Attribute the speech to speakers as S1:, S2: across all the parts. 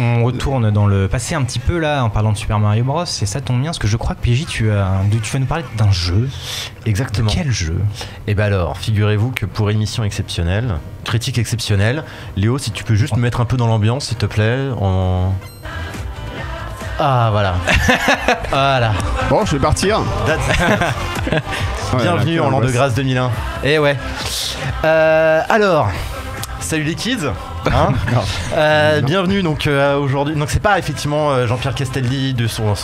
S1: on retourne dans le passé un petit peu là en parlant de Super Mario Bros. Et ça tombe bien parce que je crois que PJ, tu, as, tu vas nous parler d'un jeu.
S2: Exactement.
S1: quel jeu?
S2: Et eh ben alors, figurez-vous que pour émission exceptionnelle, critique exceptionnelle, Léo, si tu peux juste me mettre un peu dans l'ambiance, s'il te plaît, en. Ah voilà. voilà.
S3: Bon, je vais partir.
S2: Bienvenue en l'an de grâce 2001. Eh ouais. Euh, alors, salut les kids. Hein euh, bienvenue donc euh, aujourd'hui. Donc c'est pas effectivement Jean-Pierre Castaldi de son,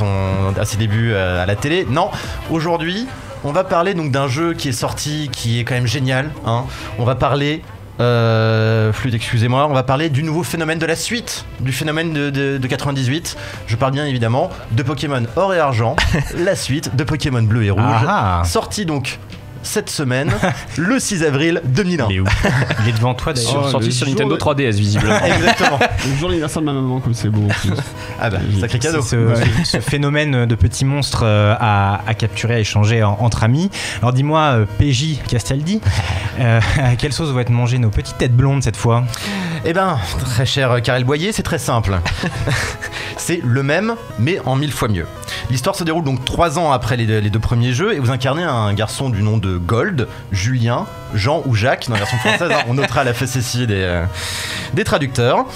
S2: à ses débuts à la télé. Non, aujourd'hui on va parler donc d'un jeu qui est sorti, qui est quand même génial. Hein. On va parler euh, flûte, excusez-moi. On va parler du nouveau phénomène de la suite, du phénomène de, 98. Je parle bien évidemment de Pokémon Or et Argent, la suite de Pokémon Bleu et Rouge, ah. sorti donc cette semaine, le 6 avril 2001.
S1: Il est, devant toi d'ailleurs.
S4: Oh, sorti sur Nintendo 3DS visiblement.
S2: Exactement.
S3: Le jour d'anniversaire de ma maman, comme c'est beau.
S2: Ah bah, sacré cadeau.
S1: Ce, phénomène de petits monstres euh, à, capturer, à échanger entre amis. Alors dis-moi, euh, PJ Castaldi, euh, à quelle sauce vont être mangées nos petites têtes blondes cette fois?
S2: Eh ben, très cher Karel Boyer, c'est très simple. c'est le même, mais en mille fois mieux. L'histoire se déroule donc trois ans après les, deux premiers jeux et vous incarnez un garçon du nom de Gold, Julien, Jean ou Jacques dans la version française. Hein. on notera la facétie des, euh, des traducteurs.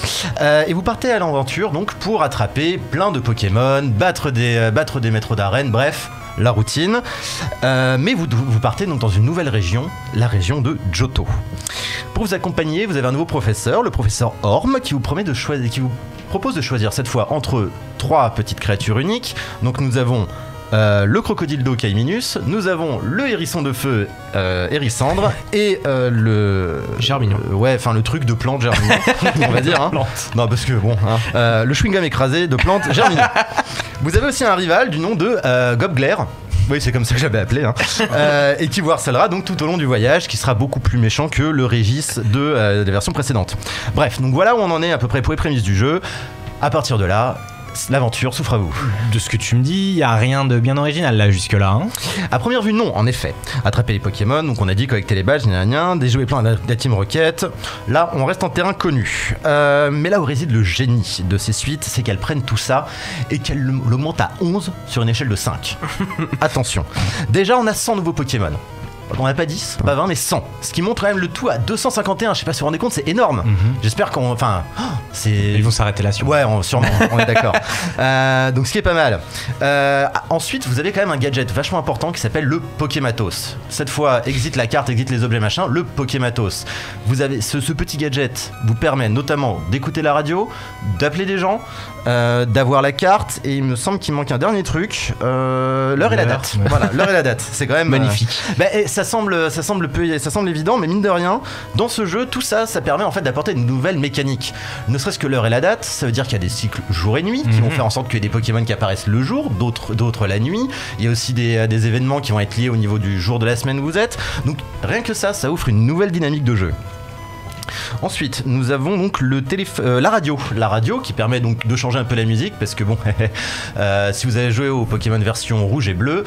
S2: Euh, et vous partez à l'aventure donc pour attraper plein de Pokémon, battre des, euh, battre des maîtres d'arène, bref la routine. mais vous, vous, partez donc dans une nouvelle région, la région de Johto. Pour vous accompagner, vous avez un nouveau professeur, le professeur Orm, qui vous promet de qui vous propose de choisir cette fois entre trois petites créatures uniques. Donc nous avons euh, le crocodile d'eau Caiminus, nous avons le hérisson de feu euh, Hérissandre et euh, le
S1: Germignon.
S2: ouais, enfin le truc de plante Germignon, on va dire. Hein. Non, parce que bon, hein, le chewing-gum écrasé de plante Germignon. Vous avez aussi un rival du nom de Gobgler. Oui, c'est comme ça que j'avais appelé. Hein. et qui vous harcèlera donc tout au long du voyage, qui sera beaucoup plus méchant que le Régis de, des versions précédentes. Bref, donc voilà où on en est à peu près pour les prémices du jeu. À partir de là, l'aventure souffre à vous.
S1: De ce que tu me dis, il y a rien de bien original là jusque-là. Hein
S2: à première vue, non, en effet. Attraper les Pokémon, donc on a dit collecter les badges, gna gna, déjouer plein de la Team Rocket. Là, on reste en terrain connu. Euh, mais là où réside le génie de ces suites, c'est qu'elles prennent tout ça et qu'elles l'augmentent à 11 sur une échelle de 5. Attention. Déjà, on a 100 nouveaux Pokémon. On n'a pas 10, pas 20, mais 100. Ce qui montre quand même le tout à 251. Je sais pas si vous vous rendez compte, c'est énorme. Mhm. J'espère qu'on. Enfin, c'est.
S1: Ils vont s'arrêter là,
S2: Ouais, sûrement, on est d'accord. Euh, donc, ce qui est pas mal. Euh, ensuite, vous avez quand même un gadget vachement important qui s'appelle le Pokématos. Cette fois, exit la carte, exit les objets machin, le Pokématos. Vous avez ce, ce petit gadget vous permet notamment d'écouter la radio, d'appeler des gens, euh, d'avoir la carte et il me semble qu'il manque un dernier truc l'heure et la date voilà l'heure et la date c'est quand même
S1: magnifique
S2: bah, ça semble ça semble peu, ça semble évident mais mine de rien dans ce jeu tout ça ça permet en fait d'apporter une nouvelle mécanique ne serait-ce que l'heure et la date ça veut dire qu'il y a des cycles jour et nuit qui vont mhm. faire en sorte qu'il y ait des Pokémon qui apparaissent le jour d'autres d'autres la nuit il y a aussi des, des événements qui vont être liés au niveau du jour de la semaine où vous êtes donc rien que ça ça offre une nouvelle dynamique de jeu Ensuite, nous avons donc le euh, la radio. La radio qui permet donc de changer un peu la musique parce que bon, euh, si vous avez joué au Pokémon version rouge et bleu,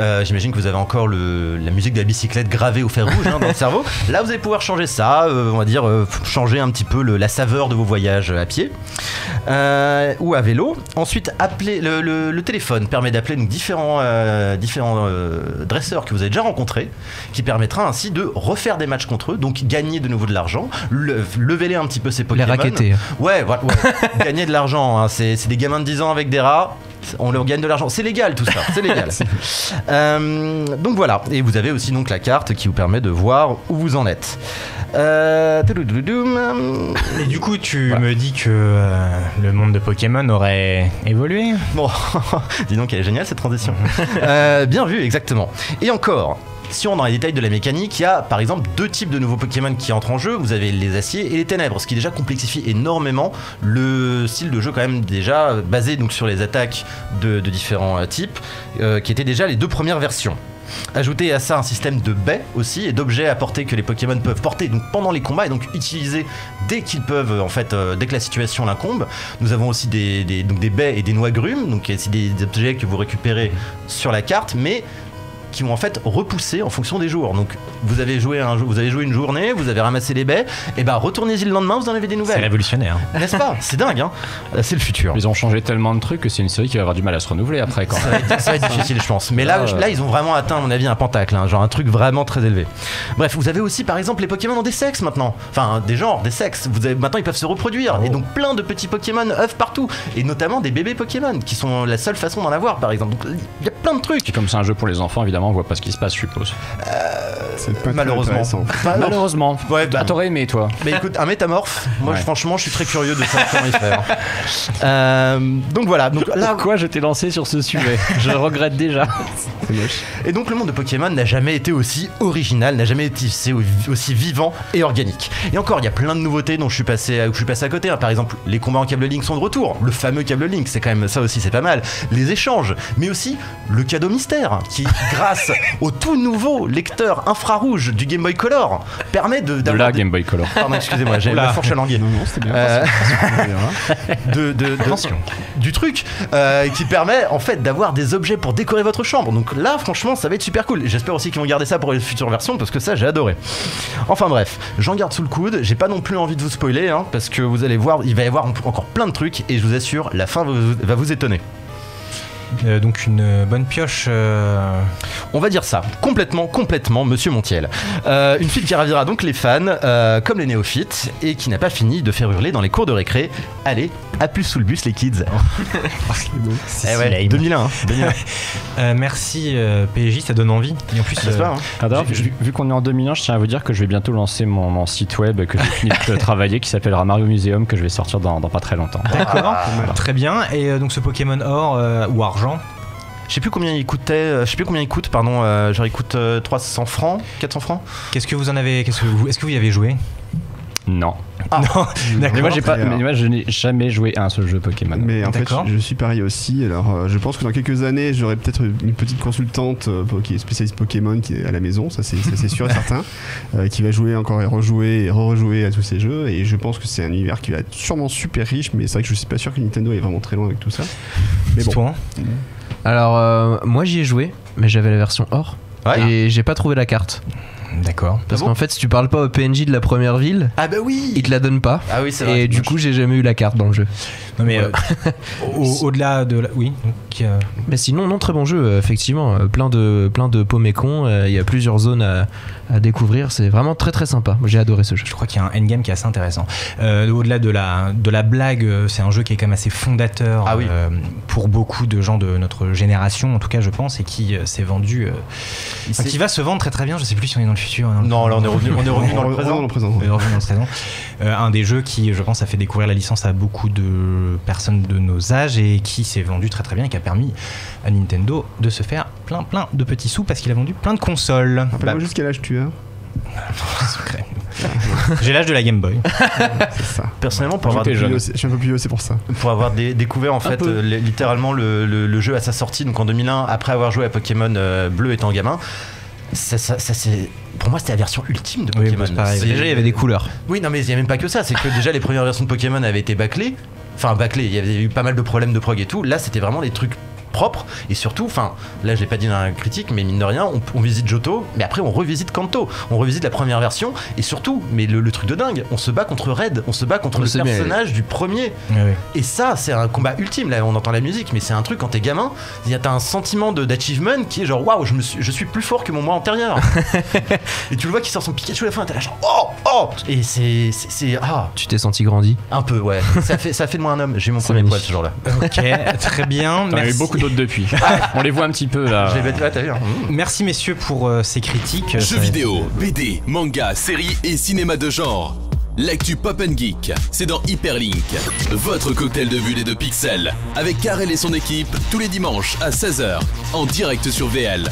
S2: euh, j'imagine que vous avez encore la musique de la bicyclette gravée au fer rouge hein, dans le cerveau. Là, vous allez pouvoir changer ça, euh, on va dire euh, changer un petit peu la saveur de vos voyages à pied ou à vélo. Ensuite, appeler le, téléphone permet d'appeler différents, différents dresseurs que vous avez déjà rencontrés, qui permettra ainsi de refaire des matchs contre eux, donc gagner de nouveau de l'argent, lever un petit peu ses Pokémon.
S1: Les raqueter.
S2: Ouais, gagner de l'argent. Hein. c'est des gamins de 10 ans avec des rats on leur gagne de l'argent. C'est légal tout ça, c'est légal. Euh, donc voilà, et vous avez aussi donc la carte qui vous permet de voir où vous en êtes.
S1: Euh, et du coup, tu me dis que euh, le monde de Pokémon aurait évolué
S2: Bon, dis donc, elle est géniale cette transition. bien vu, exactement. Et encore, dans les détails de la mécanique, il y a par exemple deux types de nouveaux Pokémon qui entrent en jeu. Vous avez les aciers et les ténèbres, ce qui déjà complexifie énormément le style de jeu quand même déjà basé donc sur les attaques de, différents euh, types, euh, qui étaient déjà les deux premières versions. Ajouter à ça un système de baies aussi et d'objets à porter que les Pokémon peuvent porter donc pendant les combats et donc utiliser dès qu'ils peuvent en fait euh, dès que la situation l'incombe. Nous avons aussi des, donc des baies et des noix grumes donc c'est des objets que vous récupérez sur la carte mais qui vont en fait repousser en fonction des jours. Donc vous avez joué un, jour- vous avez joué une journée, vous avez ramassé les baies, et bah retournez-y le lendemain, vous en avez des
S1: C'est
S2: nouvelles.
S1: révolutionnaire.
S2: N'est-ce pas? C'est dingue, hein C'est le futur.
S4: Ils ont changé tellement de trucs que c'est une série qui va avoir du mal à se renouveler après quand
S2: Ça va, être, ça va être difficile, je pense. Mais là,
S4: Ah
S2: là, ils ont vraiment atteint, à mon avis, un pentacle, hein, genre un truc vraiment très élevé. Bref, vous avez aussi, par exemple, les Pokémon ont des sexes maintenant. Enfin, des genres, des sexes. Vous avez, maintenant, ils peuvent se reproduire. Et donc, plein de petits Pokémon œufs partout. Et notamment des bébés Pokémon, qui sont la seule façon d'en avoir, par exemple. Donc, il y a plein de trucs.
S4: Et comme c'est un jeu pour les enfants, évidemment, on voit pas ce qui se passe, je suppose.
S3: C'est pas
S2: Malheureusement.
S4: Malheureusement.
S2: Ouais, bah,
S4: Ah, t'aurais aimé, toi
S2: Mais écoute, un métamorphe, moi
S4: Ouais.
S2: je- franchement je suis très curieux de savoir comment il fait. Euh, donc voilà, donc là,
S4: Pourquoi je t'ai lancé sur ce sujet? Je regrette déjà.
S3: C'est moche.
S2: Et donc le monde de Pokémon n'a jamais été aussi original, n'a jamais été aussi- aussi vivant et organique. Et encore, il y a plein de nouveautés dont je suis passé, à- je suis passé à côté. hein. Par exemple, les combats en câble Link sont de retour. Le fameux câble Link, c'est quand même ça aussi, c'est pas mal. Les échanges, mais aussi le cadeau mystère, qui, grâce au tout nouveau lecteur infrarouge du Game Boy Color, permet de
S4: De
S2: d'avoir
S4: la Game Boy Color.
S2: Pardon, excusez-moi, j'ai la fourche à languer.
S3: Non, non, bien.
S2: Euh, de, de- de- du truc euh, qui permet en fait d'avoir des objets pour décorer votre chambre. Donc là, franchement, ça va être super cool. J'espère aussi qu'ils vont garder ça pour les futures versions parce que ça, j'ai adoré. Enfin bref, j'en garde sous le coude. J'ai pas non plus envie de vous spoiler hein, parce que vous allez voir, il va y avoir encore plein de trucs et je vous assure, la fin va vous- va vous étonner.
S1: Euh, donc une euh, bonne pioche. euh,
S2: On va dire ça, complètement, complètement, monsieur Montiel. Euh, une fille qui ravira donc les fans, euh, comme les néophytes, et qui n'a pas fini de faire hurler dans les cours de récré. Allez, à plus sous le bus, les kids.
S1: c'est
S2: Eh ouais,
S1: si lame.
S2: 2001. hein, 2001.
S1: Euh, merci euh, PJ, ça donne envie. Et en plus, euh,
S2: pas, hein
S4: Ah, vu, vu qu'on est en 2001, je tiens à vous dire que je vais bientôt lancer mon, mon site web que j'ai fini de travailler qui s'appellera Mario Museum que je vais sortir dans, dans pas très longtemps.
S1: D'accord, très bien. Et euh, donc ce Pokémon or euh, ou argent,
S2: Je sais plus combien il coûtait, euh, je sais plus combien il coûte, pardon, euh, genre il coûte euh, 300 francs, 400 francs.
S1: Qu'est-ce que vous en avez Qu'est-ce que Est-ce que vous y avez joué?
S4: Non.
S2: Ah.
S1: Non,
S4: Mais moi, j'ai pas, mais moi, je n'ai jamais joué à un seul jeu Pokémon.
S3: Mais en fait, je, je suis pareil aussi. Alors, euh, je pense que dans quelques années, j'aurai peut-être une petite consultante euh, qui est spécialiste Pokémon qui est à la maison, ça c'est ça, c'est sûr et certain, euh, qui va jouer encore et rejouer et re-rejouer à tous ces jeux. Et je pense que c'est un univers qui va être sûrement super riche, mais c'est vrai que je suis pas sûr que Nintendo est vraiment très loin avec tout ça. Mais bon,
S1: Toi,
S5: Alors, euh, moi j'y ai joué, mais j'avais la version or.
S2: Ouais.
S5: Et j'ai pas trouvé la carte.
S1: D'accord.
S5: Parce
S2: Ah bon
S5: qu'en fait, si tu parles pas au PNJ de la première ville,
S2: Ah bah oui
S5: il te la donne pas.
S2: Ah oui, c'est vrai.
S5: Et du coup, j'ai jamais eu la carte dans le jeu.
S1: Non mais euh, au- au-delà de la... oui. donc, euh,
S5: Mais sinon, non, très bon jeu, euh, effectivement. Plein de, plein de Pomécon. euh, Il y a plusieurs zones à, à découvrir. C'est vraiment très très sympa. J'ai adoré ce jeu.
S1: je crois qu'il y a un endgame qui est assez intéressant. Euh, au-delà de la de la blague, c'est un jeu qui est quand même assez fondateur
S2: Ah oui.
S1: euh, pour beaucoup de gens de notre génération, en tout cas je pense, et qui euh, s'est vendu, euh, enfin, qui va se vendre très très bien. Je sais plus si on est dans le futur. ou dans le
S2: Non, là on est revenu, on est revenu dans le présent.
S3: dans le présent.
S1: On est revenu dans le présent. Euh, un des jeux qui, je pense, a fait découvrir la licence à beaucoup de personnes de nos âges et qui s'est vendu très très bien et qui a permis à Nintendo de se faire plein plein de petits sous parce qu'il a vendu plein de consoles.
S3: Rappelle-moi
S2: Bah,
S3: juste quel âge tu as.
S1: secret. J'ai l'âge de la Game Boy.
S3: Ça.
S2: Personnellement, pour avoir,
S3: Je suis un peu plus haut, c'est pour ça.
S2: pour avoir dé- découvert en fait euh, li- littéralement le, le- le jeu à sa sortie, donc en 2001, après avoir joué à Pokémon euh, bleu étant gamin, ça, ça- ça, c'est pour moi c'était la version ultime de Pokémon.
S1: moi, c'est pareil.
S2: C'est-
S5: Déjà, il y avait des couleurs.
S2: Oui, non, mais il n'y a même pas que ça. C'est que déjà, les premières versions de Pokémon avaient été bâclées. Enfin, bâclées. Il y avait eu pas mal de problèmes de prog et tout. Là, c'était vraiment des trucs propres. Et surtout, enfin, là, je l'ai pas dit dans la critique, mais mine de rien, on, on visite Johto, mais après, on revisite Kanto. On revisite la première version. Et surtout, mais le, le truc de dingue, on se bat contre Red. On se bat contre
S5: On
S2: le personnage du premier.
S1: Oui.
S2: Et ça, c'est un combat ultime. Là, on entend la musique, mais c'est un truc quand t'es gamin. Il y a t'as un sentiment d'achievement qui est genre waouh, je, me suis- je suis plus fort que mon moi antérieur. et tu le vois qui sort son Pikachu à la fin, t'es là genre oh oh. Et c'est ah
S5: Tu t'es senti grandi?
S2: un peu ouais. ça fait ça fait de moi un homme. J'ai eu mon premier poil ce jour-là.
S1: Ok, très bien.
S4: As eu
S1: Merci.
S4: beaucoup d'autres depuis. On les voit un petit peu là.
S2: Je bête-.
S1: Merci messieurs pour euh, ces critiques.
S6: Jeux
S1: Ça-
S6: vidéo, BD, manga, séries et cinéma de genre. L'actu Pop and Geek, c'est dans Hyperlink, votre cocktail de bulles et de pixels, avec Karel et son équipe tous les dimanches à 16h, en direct sur VL.